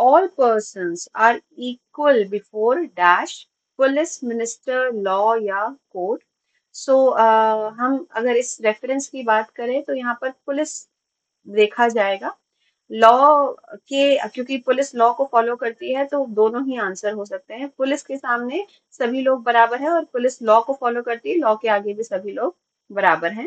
All persons are equal before dash police minister law या court so uh, हम अगर इस रेफरेंस की बात करें तो यहाँ पर पुलिस देखा जाएगा। लॉ के, क्योंकि पुलिस लॉ को फॉलो करती है तो दोनों ही आंसर हो सकते हैं। पुलिस के सामने सभी लोग बराबर हैं और पुलिस लॉ को फॉलो करती है लॉ के आगे भी सभी लोग बराबर हैं।